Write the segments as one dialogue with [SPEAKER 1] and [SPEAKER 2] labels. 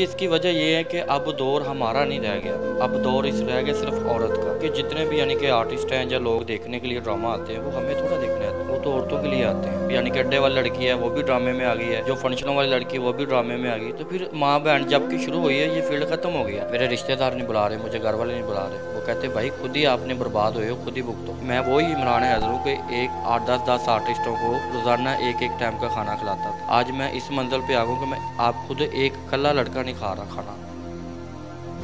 [SPEAKER 1] इसकी वजह ये है कि अब दौर हमारा नहीं रह गया। अब दौर इस रह गया सिर्फ़ औरत का, कि जितने भी यानी कि आर्टिस्ट हैं या लोग देखने के लिए ड्रामा आते हैं, वो हमें थोड़ा देखने आते हैं। तो औरतों के लिए आते हैं। यानी कि अड्डे वाली लड़की है, वो भी ड्रामे में आ गई है। जो फंक्शनों वाली लड़की है, वो भी ड्रामे में आ गई। तो फिर माँ बहन जब की शुरू हुई है, ये फ़ील्ड खत्म हो गया मेरे रिश्तेदार नहीं बुला रहे, मुझे घर वाले नहीं बुला रहे। वो कहते, भाई, खुद ही आपने बर्बाद हुए हो, खुद ही भुगतो। मैं वही इमरान हैदर हूँ कि एक आठ, दस दस आर्टिस्टों को रोज़ाना एक एक टाइम का खाना खिलाता था। आज मैं इस मंजिल पे आ गया कि मैं आप खुद एक कला लड़का नहीं खा रहा खाना।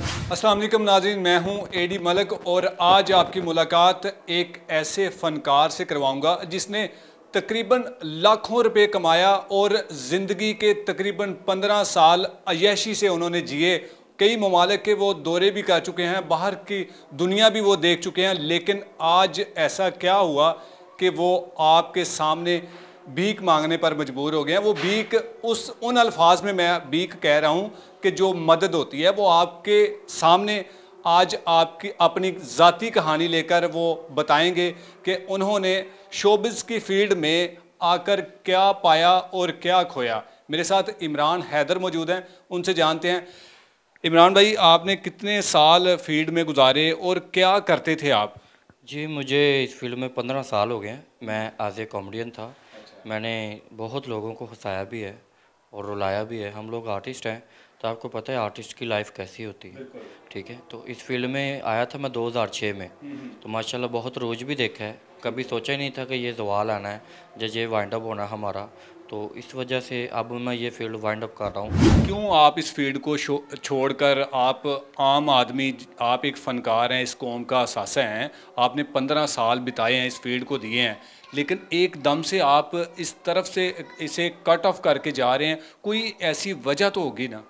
[SPEAKER 2] वालेकुम नाज़रीन, मैं हूँ एडी मलक और आज आपकी मुलाकात एक ऐसे फ़नकार से करवाऊँगा जिसने तकरीबन लाखों रुपए कमाया और ज़िंदगी के तकरीबन पंद्रह साल अयशी से उन्होंने जिए। कई ममालिक के वो दौरे भी कर चुके हैं, बाहर की दुनिया भी वो देख चुके हैं, लेकिन आज ऐसा क्या हुआ कि वो आपके सामने भीख मांगने पर मजबूर हो गए हैं। वो बीक उस, उन अल्फाज में मैं बीक कह रहा हूँ कि जो मदद होती है, वो आपके सामने आज आपकी अपनी ज़ाती कहानी लेकर वो बताएँगे कि उन्होंने शोबिस की फ़ील्ड में आकर क्या पाया और क्या खोया। मेरे साथ इमरान हैदर मौजूद हैं, उनसे जानते हैं। इमरान भाई, आपने कितने साल फ़ील्ड में गुजारे और क्या करते थे आप?
[SPEAKER 1] जी, मुझे इस फ़ील्ड में पंद्रह साल हो गए हैं। मैं एज ए कॉमेडियन था। मैंने बहुत लोगों को हंसाया भी है और रुलाया भी है। हम लोग आर्टिस्ट हैं तो आपको पता है आर्टिस्ट की लाइफ कैसी होती है। ठीक है? तो इस फ़ील्ड में आया था मैं 2006 में। तो माशाल्लाह बहुत रोज़ भी देखा है। कभी सोचा ही नहीं था कि ये जवाल आना है जज ये वाइंड अप होना हमारा। तो इस वजह से अब मैं ये फ़ील्ड वाइंड अप कर रहा हूँ।
[SPEAKER 2] क्यों आप इस फ़ील्ड को छोड़कर आप आम आदमी आप एक फ़नकार हैं इस कौम का असासा हैं। आपने पंद्रह साल बिताए हैं इस फ़ील्ड को दिए हैं। लेकिन एकदम से आप इस तरफ़ से इसे कट ऑफ़ करके जा रहे हैं कोई ऐसी वजह तो होगी ना?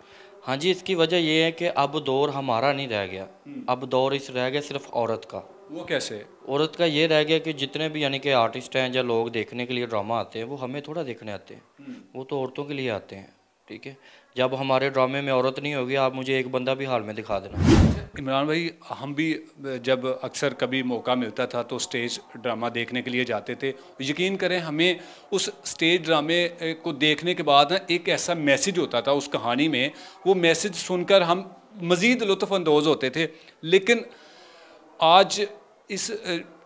[SPEAKER 1] हाँ जी इसकी वजह यह है कि अब दौर हमारा नहीं रह गया। अब दौर इस रह गया सिर्फ़ औरत का।
[SPEAKER 2] वो कैसे?
[SPEAKER 1] औरत का ये रह गया कि जितने भी यानी कि आर्टिस्ट हैं या लोग देखने के लिए ड्रामा आते हैं वो हमें थोड़ा देखने आते हैं। वो तो औरतों के लिए आते हैं ठीक है? जब हमारे ड्रामे में औरत नहीं होगी आप मुझे एक बंदा भी हाल में दिखा देना।
[SPEAKER 2] इमरान भाई, हम भी, जब अक्सर कभी मौका मिलता था तो स्टेज ड्रामा देखने के लिए जाते थे। यकीन करें, हमें उस स्टेज ड्रामे को देखने के बाद ना एक ऐसा मैसेज होता था उस कहानी में। वो मैसेज सुनकर हम मज़ीद लुत्फ़अंदोज़ होते थे। लेकिन आज इस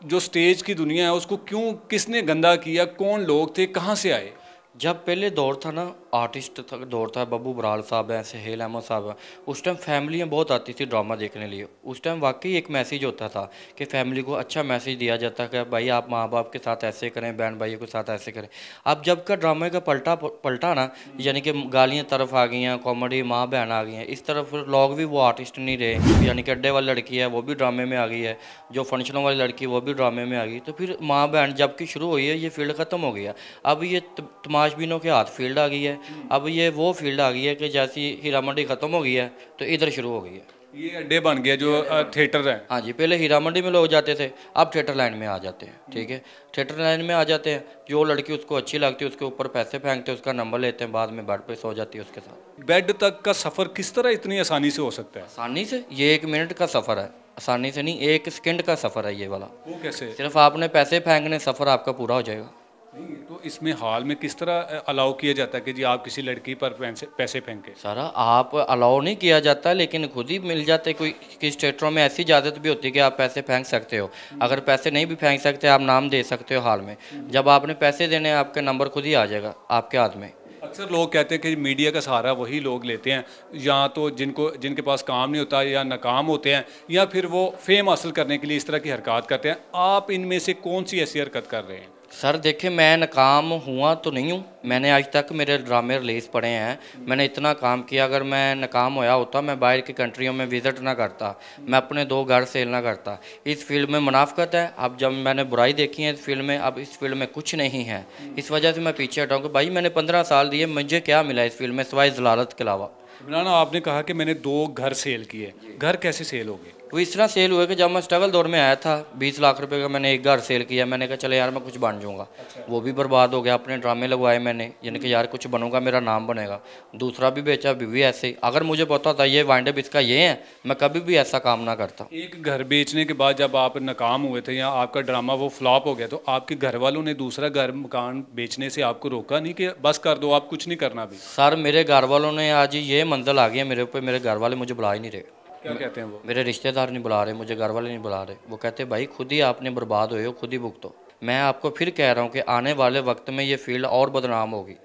[SPEAKER 2] जो स्टेज की दुनिया है, उसको क्यों, किसने गंदा किया, कौन लोग थे, कहाँ से आए?
[SPEAKER 1] जब पहले दौर था ना आर्टिस्ट दौर था, बब्बू बराल साहब हैं, सहेल अहमद साहब हैं। उस टाइम फैमिलियाँ बहुत आती थी ड्रामा देखने लिए। उस टाइम वाकई एक मैसेज होता था कि फैमिली को अच्छा मैसेज दिया जाता कि भाई आप माँ बाप के साथ ऐसे करें बहन भाइयों के साथ ऐसे करें। अब जब का ड्रामे का पलटा पलटा ना, यानी कि गालियाँ तरफ़ आ गई हैं कॉमेडी माँ बहन आ गई हैं, इस तरफ़ लोग भी वो आर्टिस्ट नहीं रहे, यानी कि अड्डे वाली लड़की है, वो भी ड्रामे में आ गई है, जो फंक्शनों वाली लड़की, वो भी ड्रामे में आ गई। तो फिर माँ बहन जब की शुरू हुई है, ये फ़ील्ड ख़त्म हो गया अब ये तमाशबीनों के हाथ फ़ील्ड आ गई है। अब ये वो फ़ील्ड आ गई है कि जैसी हीरा मंडी ख़त्म हो गई है तो इधर शुरू हो गई है।
[SPEAKER 2] ये अड्डे बन गया जो थिएटर है।
[SPEAKER 1] हाँ जी पहले हीरा मंडी में लोग जाते थे अब थिएटर लाइन में आ जाते हैं ठीक है? थिएटर लाइन में आ जाते हैं जो लड़की उसको अच्छी लगती है उसके ऊपर पैसे फेंकते हैं उसका नंबर लेते हैं बाद में बेड पे सो जाती है उसके साथ।
[SPEAKER 2] बेड तक का सफ़र किस तरह इतनी आसानी से हो सकता है?
[SPEAKER 1] आसानी से? ये एक मिनट का सफ़र है। आसानी से नहीं एक सेकेंड का सफ़र है ये वाला।
[SPEAKER 2] वो कैसे?
[SPEAKER 1] सिर्फ़ आपने पैसे फेंकने सफ़र आपका पूरा हो जाएगा।
[SPEAKER 2] नहीं तो इसमें हाल में किस तरह अलाउ किया जाता है कि जी आप किसी लड़की पर पैसे पैसे फेंके?
[SPEAKER 1] सारा आप अलाउ नहीं किया जाता लेकिन खुद ही मिल जाते कोई किस थिएटरों में ऐसी इजाज़त भी होती है कि आप पैसे फेंक सकते हो। अगर पैसे नहीं भी फेंक सकते आप नाम दे सकते हो हाल में। जब आपने पैसे देने आपका नंबर खुद ही आ जाएगा आपके हाथ में।
[SPEAKER 2] अक्सर लोग कहते हैं कि मीडिया का सहारा वही लोग लेते हैं या तो जिनको जिनके पास काम नहीं होता या नाकाम होते हैं या फिर वो फेम हासिल करने के लिए इस तरह की हरकत करते हैं। आप इनमें से कौन सी ऐसी हरकत कर रहे हैं?
[SPEAKER 1] सर देखे मैं नाकाम हुआ तो नहीं हूँ। मैंने आज तक मेरे ड्रामे रिलीज़ पड़े हैं। मैंने इतना काम किया, अगर मैं नाकाम होया होता, मैं बाहर की कंट्रियों में विज़िट ना करता। मैं अपने दो घर सेल ना करता। इस फ़ील्ड में मुनाफ्त है। अब जब मैंने बुराई देखी है इस फ़ील्ड में, अब इस फ़ील्ड में कुछ नहीं है। इस वजह से मैं पीछे हटाऊँ कि, भाई, मैंने पंद्रह साल दिए, मुझे क्या मिला इस फ़ील्ड में, सिवाय जलालत के अलावा?
[SPEAKER 2] इमरान, आपने कहा कि मैंने दो घर सेल किए। घर कैसे सेल हो गए?
[SPEAKER 1] वो इस तरह सेल हुआ कि जब मैं स्ट्रगल दौर में आया था बीस लाख रुपए का मैंने एक घर सेल किया मैंने कहा चले यार मैं कुछ बन जाऊँगा। वो भी बर्बाद हो गया अपने ड्रामे लगवाए मैंने यानी कि यार कुछ बनूँगा मेरा नाम बनेगा। दूसरा भी बेचा अभी भी ऐसे अगर मुझे पता था ये वाइंड अप इसका ये है मैं कभी भी ऐसा काम ना करता।
[SPEAKER 2] एक घर बेचने के बाद जब आप नाकाम हुए थे या आपका ड्रामा वो फ्लॉप हो गया तो आपके घर वालों ने दूसरा घर मकान बेचने से आपको रोका नहीं कि बस कर दो आप कुछ नहीं करना भी
[SPEAKER 1] सर मेरे घर वालों ने आज ये मंजिल आ गई है मेरे ऊपर मेरे घर वाले मुझे बुला ही नहीं रहे।
[SPEAKER 2] क्या कहते हैं वो?
[SPEAKER 1] मेरे रिश्तेदार नहीं बुला रहे मुझे घर वाले नहीं बुला रहे। वो कहते भाई खुद ही आपने बर्बाद हुए हो खुद ही भुगतो। मैं आपको फिर कह रहा हूँ कि आने वाले वक्त में ये फ़ील्ड और बदनाम होगी।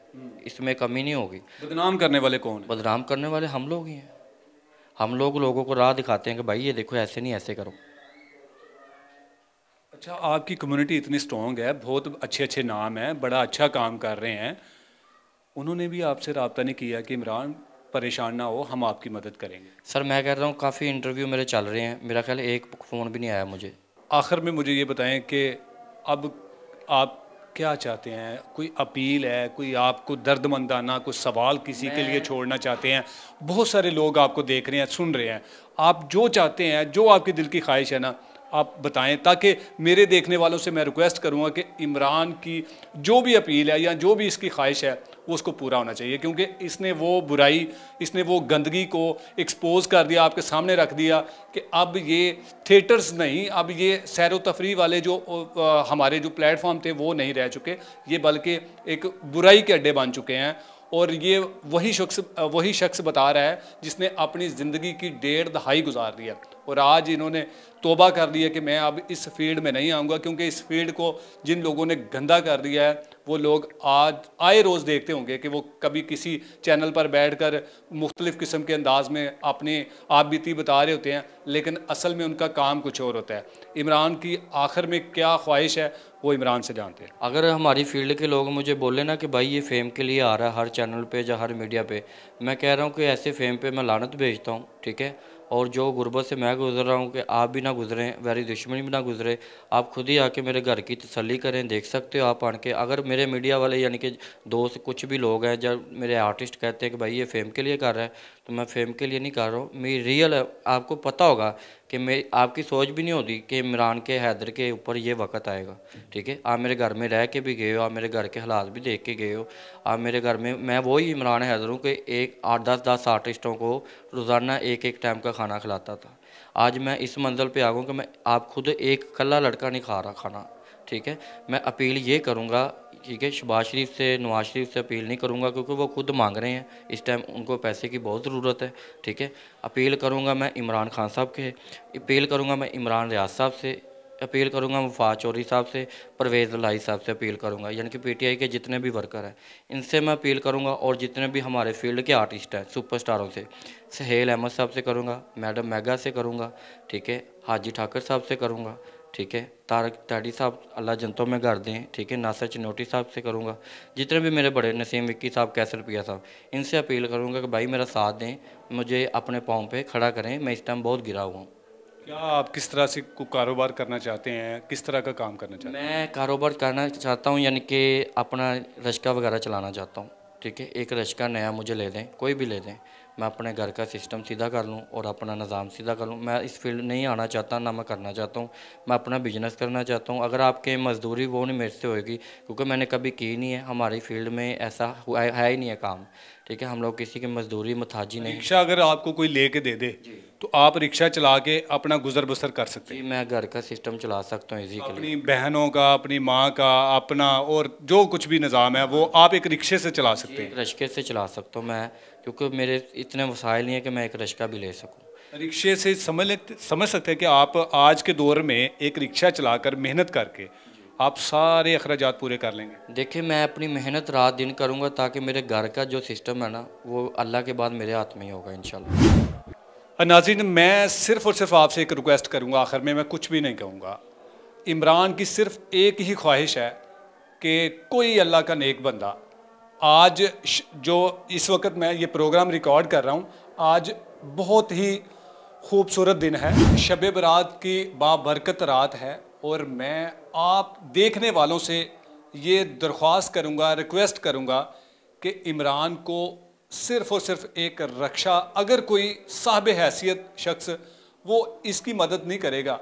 [SPEAKER 1] इसमें कमी नहीं होगी।
[SPEAKER 2] बदनाम करने वाले कौन है?
[SPEAKER 1] बदनाम करने वाले हम लोग ही हैं। हम लोग लोगों को राह दिखाते हैं कि भाई ये देखो ऐसे नहीं ऐसे करो।
[SPEAKER 2] अच्छा आपकी कम्युनिटी इतनी स्ट्रॉन्ग है बहुत अच्छे अच्छे नाम हैं बड़ा अच्छा काम कर रहे हैं। उन्होंने भी आपसे रबता नहीं किया कि इमरान परेशान ना हो हम आपकी मदद करेंगे।
[SPEAKER 1] सर मैं कह रहा हूँ काफ़ी इंटरव्यू मेरे चल रहे हैं। मेरा ख्याल एक फ़ोन भी नहीं आया मुझे।
[SPEAKER 2] आखिर में मुझे ये बताएँ कि अब आप क्या चाहते हैं? कोई अपील है? कोई आपको दर्दमंदाना कोई सवाल किसी के लिए छोड़ना चाहते हैं? बहुत सारे लोग आपको देख रहे हैं सुन रहे हैं। आप जो चाहते हैं जो आपके दिल की ख्वाहिश है ना आप बताएँ ताकि मेरे देखने वालों से मैं रिक्वेस्ट करूँगा कि इमरान की जो भी अपील है या जो भी इसकी ख्वाहिश है वो उसको पूरा होना चाहिए, क्योंकि इसने वो बुराई, इसने वो गंदगी को एक्सपोज कर दिया, आपके सामने रख दिया कि अब ये थिएटर्स नहीं, अब ये सैर तफरी वाले जो हमारे जो प्लेटफॉर्म थे वो नहीं रह चुके, ये बल्कि एक बुराई के अड्डे बन चुके हैं। और ये वही शख्स वही शख्स बता रहा है जिसने अपनी ज़िंदगी की डेढ़ दहाई गुजार दी है। और आज इन्होंने तोबा कर है कि मैं अब इस फ़ील्ड में नहीं आऊँगा, क्योंकि इस फ़ील्ड को जिन लोगों ने गंदा कर दिया है, वो लोग आज, आए रोज़ देखते होंगे कि वो कभी किसी चैनल पर बैठ कर मुख्तलिफ़ किस्म के अंदाज में अपनी आप बीती बता रहे होते हैं, लेकिन असल में उनका काम कुछ और होता है। इमरान की आखिर में क्या ख्वाहिश है, वो इमरान से जानते हैं।
[SPEAKER 1] अगर हमारी फ़ील्ड के लोग मुझे बोले ना कि भाई ये फेम के लिए आ रहा है हर चैनल पे या हर मीडिया पे, मैं कह रहा हूँ कि ऐसे फेम पे मैं लानत भेजता हूँ, ठीक है? और जो गुरबत से मैं गुजर रहा हूँ कि आप भी ना गुजरें मेरी दुश्मनी भी ना गुजरे, आप खुद ही आके मेरे घर की तसली करें, देख सकते हो आप आन के अगर मेरे मीडिया वाले यानी कि दोस्त कुछ भी लोग हैं जब मेरे आर्टिस्ट कहते हैं कि भाई ये फेम के लिए कर रहा है तो मैं फेम के लिए नहीं कर रहा हूँ मेरी रियल है, आपको पता होगा कि मैं, आपकी सोच भी नहीं होती कि इमरान के, हैदर के ऊपर ये वक्त आएगा, ठीक है? आप मेरे घर में रह के भी गए हो, आप मेरे घर के हालात भी देख के गए हो, आप मेरे घर में, मैं वही इमरान हैदर हूँ कि एक आठ, दस दस आर्टिस्टों को रोज़ाना एक एक टाइम का खाना खिलाता था। आज मैं इस मंजिल पे आ कि मैं, आप खुद एक कल्ला लड़का नहीं खा रहा खाना, ठीक है? मैं अपील ये करूँगा ठीक है शबाज शरीफ से, नवाज़ शरीफ से अपील नहीं करूँगा क्योंकि वो खुद मांग रहे हैं। इस टाइम उनको पैसे की बहुत ज़रूरत है, ठीक है? अपील करूँगा मैं इमरान खान साहब के, अपील करूँगा मैं इमरान रियाज साहब से, अपील करूँगा वफा चौधरी साहब से, परवेज़ लाई साहब से अपील करूँगा। यानी कि पीटीआई के जितने भी वर्कर हैं, इनसे मैं अपील करूँगा और जितने भी हमारे फ़ील्ड के आर्टिस्ट हैं सुपरस्टारों से, सहेल अहमद साहब से करूँगा, मैडम मैगा से करूँगा, ठीक है? हाजी ठाकर साहब से करूँगा ठीक है? तारक टाडी साहब अल्लाह जनतों में घर दें ठीक है? नासर चनोटी साहब से करूँगा। जितने भी मेरे बड़े नसीम विक्की साहब कैसर रुपया साहब इनसे अपील करूँगा कि भाई मेरा साथ दें मुझे अपने पाँव पे खड़ा करें मैं इस टाइम बहुत गिरा हुआ हूँ।
[SPEAKER 2] क्या आप किस तरह से कारोबार करना चाहते हैं? किस तरह का काम करना चाहते
[SPEAKER 1] हैं? मैं कारोबार करना चाहता हूँ यानी कि अपना रश्का वगैरह चलाना चाहता हूँ ठीक है? एक रश्का नया मुझे ले दें कोई भी ले दें। मैं अपने घर का सिस्टम सीधा कर लूँ और अपना निज़ाम सीधा कर लूँ। मैं इस फ़ील्ड नहीं आना चाहता ना मैं करना चाहता हूँ। मैं अपना बिज़नेस करना चाहता हूँ। अगर आपके मजदूरी वो नहीं मेरे से होएगी क्योंकि मैंने कभी की नहीं है हमारी फ़ील्ड में ऐसा है ही नहीं है काम ठीक है? हम लोग किसी की मजदूरी मथाजी नहीं।
[SPEAKER 2] रिक्शा अगर आपको कोई ले के दे दे तो आप रिक्शा चला के अपना गुजर बसर कर सकते
[SPEAKER 1] हैं। मैं घर का सिस्टम चला सकता हूँ इजी
[SPEAKER 2] अपनी बहनों का अपनी माँ का अपना और जो कुछ भी निज़ाम है वो आप एक रिक्शे से चला सकते हैं।
[SPEAKER 1] रिक्शे से चला सकता हूँ मैं। क्योंकि मेरे इतने वसाइल नहीं है कि मैं एक रिक्शा भी ले सकूँ।
[SPEAKER 2] रिक्शे से समझ समझ सकते हैं कि आप आज के दौर में एक रिक्शा चलाकर मेहनत करके आप सारे अखराज पूरे कर लेंगे।
[SPEAKER 1] देखिए मैं अपनी मेहनत रात दिन करूँगा ताकि मेरे घर का जो सिस्टम है ना वो अल्लाह के बाद मेरे हाथ में ही होगा इन
[SPEAKER 2] नाजिन मैं सिर्फ़ और सिर्फ़ आपसे एक रिक्वेस्ट करूँगा आखिर में मैं कुछ भी नहीं कहूँगा। इमरान की सिर्फ़ एक ही ख्वाहिश है कि कोई अल्लाह का नेक बंदा आज जो इस वक्त मैं ये प्रोग्राम रिकॉर्ड कर रहा हूँ, आज बहुत ही खूबसूरत दिन है। शब बरात की बाबरकत रात है और मैं आप देखने वालों से ये दरख्वास्त करूँगा रिक्वेस्ट करूँगा कि इमरान को सिर्फ़ और सिर्फ़ एक रक्षा, अगर कोई साहब हैसियत शख्स वो इसकी मदद नहीं करेगा,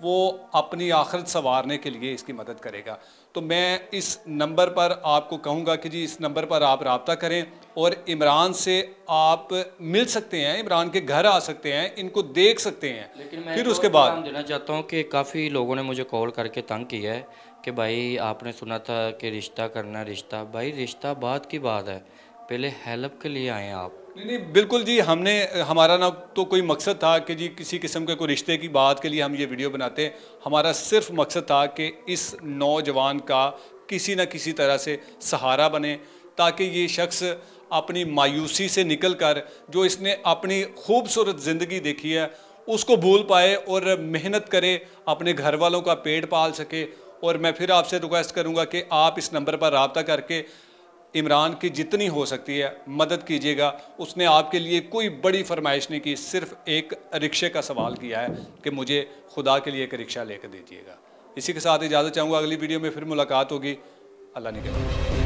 [SPEAKER 2] वो अपनी आखिरत संवारने के लिए इसकी मदद करेगा। तो मैं इस नंबर पर आपको कहूँगा कि जी इस नंबर पर आप रबता करें और इमरान से आप मिल सकते हैं इमरान के घर आ सकते हैं इनको देख सकते हैं।
[SPEAKER 1] लेकिन मैं
[SPEAKER 2] फिर
[SPEAKER 1] तो
[SPEAKER 2] उसके बाद
[SPEAKER 1] देना चाहता हूँ कि काफ़ी लोगों ने मुझे कॉल करके तंग किया है कि भाई आपने सुना था कि रिश्ता करना रिश्ता। भाई रिश्ता बाद की बात है पहले हेल्प के लिए आए आप।
[SPEAKER 2] नहीं नहीं, बिल्कुल जी, हमने, हमारा ना तो कोई मकसद था कि जी किसी किस्म के कोई रिश्ते की बात के लिए हम ये वीडियो बनाते। हैं हमारा सिर्फ़ मकसद था कि इस नौजवान का किसी न किसी तरह से सहारा बने, ताकि ये शख्स अपनी मायूसी से निकल कर, जो इसने अपनी खूबसूरत ज़िंदगी देखी है, उसको भूल पाए और मेहनत करे, अपने घर वालों का पेट पाल सके। और मैं फिर आपसे रिक्वेस्ट करूँगा कि आप इस नंबर पर रबता करके इमरान की जितनी हो सकती है, मदद कीजिएगा। उसने आपके लिए कोई बड़ी फरमाइश नहीं की, सिर्फ़ एक रिक्शे का सवाल किया है कि मुझे खुदा के लिए एक रिक्शा लेकर दीजिएगा। इसी के साथ इजाज़त चाहूँगा, अगली वीडियो में फिर मुलाकात होगी। अल्लाह ने